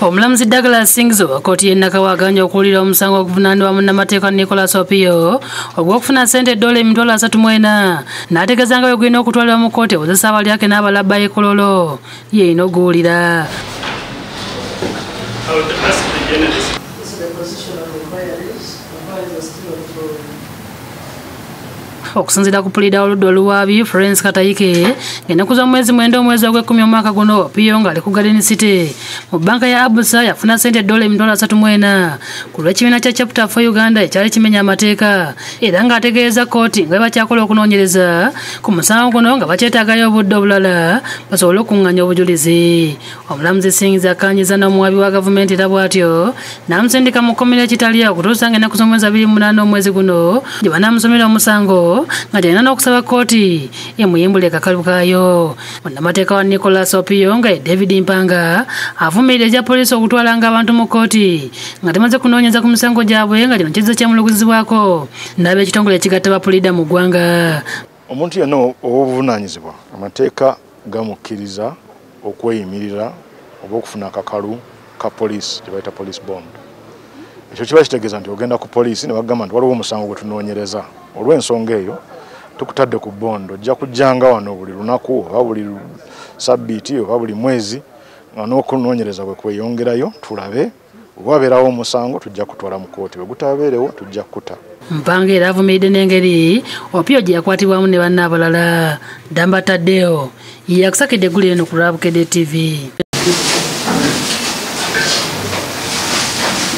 omulamuzi douglas singzo wa kkooti y'e nakawa aganja okuwulira omusango oguvunaanibwa munnamateeka nicolas opio ogw'okufuna sente edola emitwalo asatu mu ena n'ategeeza nga bwe gulina okutwalibwa mu kkooti ewozesa abalyake n'abalabba ekololo yeina oguwulira the position of inquiries. Inquiries are still ongoing. Okusinziira ku pulida oludda oluwaabi florence katayike ng'ennaku z'omwezi mwenda omwezi ogw'ekkumi omwaka guno piyo ng'ali ku garden city. Mu banka ya abusa yafuna sente edola emitwalo asatu mu ena. Ku lw'ekibiina kya chapter for uganda ekyali kimenya amateeka era ng'ategeeza kkooti nga bakyakola okunoonyereza ku musango guno nga bakyetaagayo obudde obulala basobole okuŋŋanya obujulizi. Omulamuzi singiza akkanyiza n'omuwabi wa gavumenti era bw'atyo n'amusindika mu kkomera ekitalya okutuusa ng'ennaku z'omwezi abiri mu munaana omwezi guno gye banaamusomera omusango nga gyalina n'okusaba kkooti emuyimbula ekakalu kaayo. Munnamateeka wa nicolas opio nga ye david mpanga avumirira ekya poliisi okutwalanga abantu mu kkooti. Nga temaze kunoonyeza ku misango gyabwe nga kino kizza kyamuluguzibwako n'ab'ekitongole ekigatta bapulida mu ggwanga. Omuntu yenna ow'obuvunaanyizibwa amateeka gamukkiriza okweyimirira oba okufuna akakalu ka poliisi kye bayita police bond ekyo kiba kitegeeza nti ogenda ku poliisi ne bagamba nti waliwo omusango gwe tunoonyereza. Olw'ensonga eyo tukutadde ku bondo ojja kujjanga wano buli lunaku oba buli sabbiiti oba buli mwezi nga n'okunoonyereza bwe kweyongerayo tulabe. Oba wabeerawo omusango tujja kutwala mu kooti bwe gutabeerewo tujja kukuta. Mpanga era avumiridde n'engeri opio gye yakwatibwamu ne banna abalala damba taddeo yakusakidde eggulire no ku lwabukedde tv